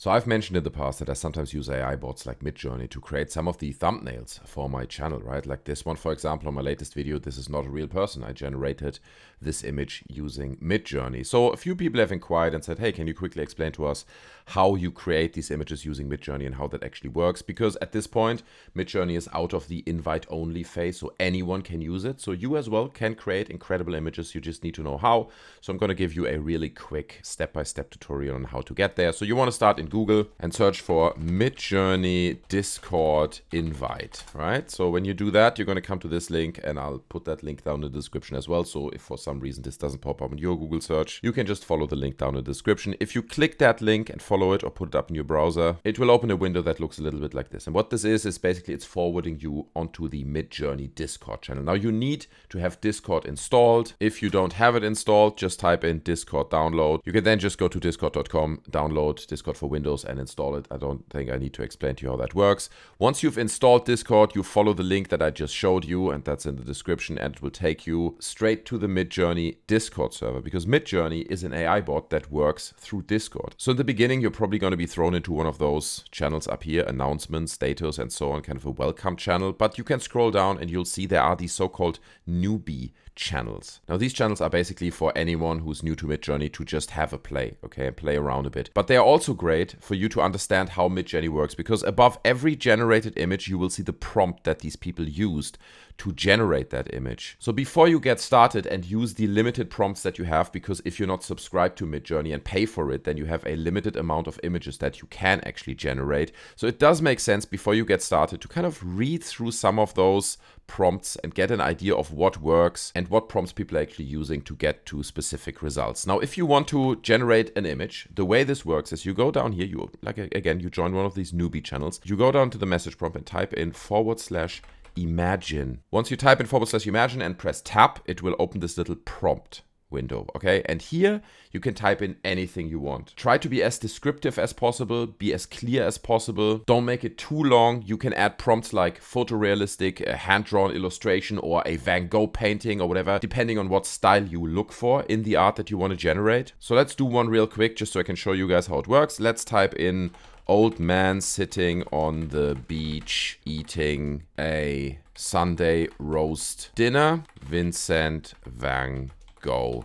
So I've mentioned in the past that I sometimes use AI bots like Midjourney to create some of the thumbnails for my channel, right? Like this one, for example, on my latest video, this is not a real person. I generated this image using Midjourney. So a few people have inquired and said, hey, can you quickly explain to us how you create these images using Midjourney and how that actually works? Because at this point, Midjourney is out of the invite only phase, so anyone can use it. So you as well can create incredible images. You just need to know how. So I'm going to give you a really quick step-by-step -step tutorial on how to get there. So you want to start in Google and search for Midjourney Discord invite, right? So when you do that, you're going to come to this link and I'll put that link down in the description as well. So if for some reason this doesn't pop up in your Google search, you can just follow the link down in the description. If you click that link and follow it or put it up in your browser, it will open a window that looks a little bit like this. And what this is, is basically it's forwarding you onto the Midjourney Discord channel. Now you need to have Discord installed. If you don't have it installed, just type in Discord download. You can then just go to discord.com, download Discord for Windows and install it. I don't think I need to explain to you how that works. Once you've installed Discord, you follow the link that I just showed you and that's in the description and it will take you straight to the Midjourney Discord server because Midjourney is an AI bot that works through Discord. So in the beginning, you're probably going to be thrown into one of those channels up here, announcements, status, and so on, kind of a welcome channel. But you can scroll down and you'll see there are these so-called newbie channels. Now these channels are basically for anyone who's new to Midjourney to just have a play, okay, and play around a bit. But they are also great for you to understand how Midjourney works because above every generated image you will see the prompt that these people used to generate that image. So before you get started and use the limited prompts that you have, because if you're not subscribed to Midjourney and pay for it, then you have a limited amount of images that you can actually generate. So it does make sense before you get started to kind of read through some of those prompts and get an idea of what works and what prompts people are actually using to get to specific results. Now, if you want to generate an image, the way this works is you go down here, you like again, you join one of these newbie channels, you go down to the message prompt and type in forward slash imagine. Once you type in forward slash imagine and press tab, it will open this little prompt window, okay? And here you can type in anything you want. Try to be as descriptive as possible, be as clear as possible. Don't make it too long. You can add prompts like photorealistic, a hand-drawn illustration, or a Van Gogh painting or whatever, depending on what style you look for in the art that you want to generate. So let's do one real quick just so I can show you guys how it works. Let's type in old man sitting on the beach eating a Sunday roast dinner, Vincent van Gogh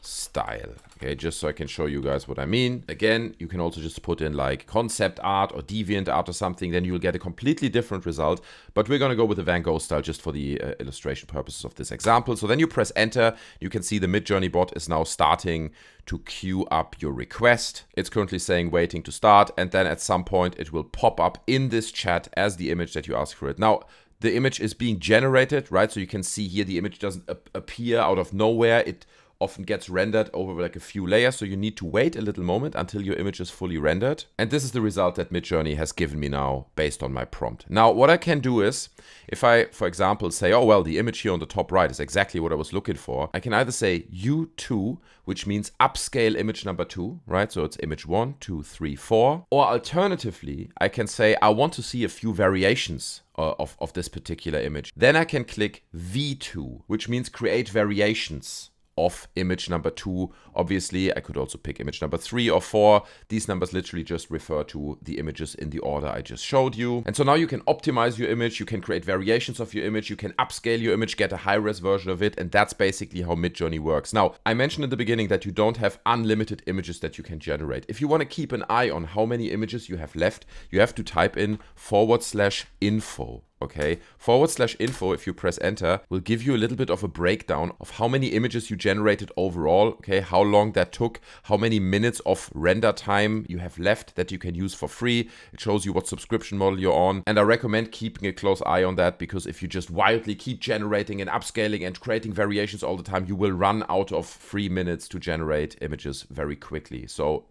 style. Okay, just so I can show you guys what I mean. Again, you can also just put in like concept art or deviant art or something, then you'll get a completely different result. But we're gonna go with the Van Gogh style just for the uh, illustration purposes of this example. So then you press enter, you can see the Midjourney bot is now starting to queue up your request. It's currently saying waiting to start, and then at some point it will pop up in this chat as the image that you ask for it. Now, the image is being generated, right? So you can see here the image doesn't appear out of nowhere. It often gets rendered over like a few layers, so you need to wait a little moment until your image is fully rendered. And this is the result that Midjourney has given me now based on my prompt. Now, what I can do is, if I, for example, say, oh, well, the image here on the top right is exactly what I was looking for, I can either say U2, which means upscale image number two, right? So it's image one, two, three, four. Or alternatively, I can say, I want to see a few variations uh, of, of this particular image. Then I can click V2, which means create variations of image number two. Obviously, I could also pick image number three or four. These numbers literally just refer to the images in the order I just showed you. And so now you can optimize your image, you can create variations of your image, you can upscale your image, get a high-res version of it, and that's basically how Midjourney works. Now, I mentioned in the beginning that you don't have unlimited images that you can generate. If you want to keep an eye on how many images you have left, you have to type in forward slash info okay? Forward slash info, if you press enter, will give you a little bit of a breakdown of how many images you generated overall, okay? How long that took, how many minutes of render time you have left that you can use for free. It shows you what subscription model you're on. And I recommend keeping a close eye on that because if you just wildly keep generating and upscaling and creating variations all the time, you will run out of free minutes to generate images very quickly. So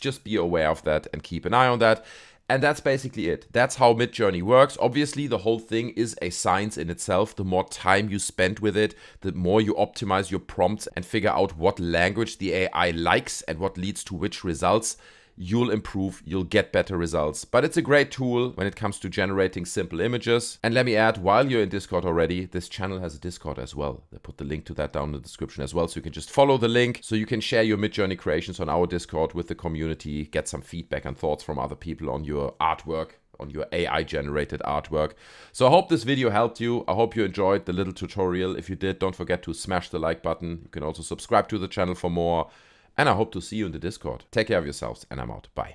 just be aware of that and keep an eye on that. And that's basically it. That's how Midjourney works. Obviously, the whole thing is a science in itself. The more time you spend with it, the more you optimize your prompts and figure out what language the AI likes and what leads to which results you'll improve, you'll get better results. But it's a great tool when it comes to generating simple images. And let me add, while you're in Discord already, this channel has a Discord as well. I put the link to that down in the description as well. So you can just follow the link so you can share your Midjourney creations on our Discord with the community, get some feedback and thoughts from other people on your artwork on your AI generated artwork. So I hope this video helped you. I hope you enjoyed the little tutorial. If you did, don't forget to smash the like button. You can also subscribe to the channel for more. And I hope to see you in the Discord. Take care of yourselves and I'm out. Bye.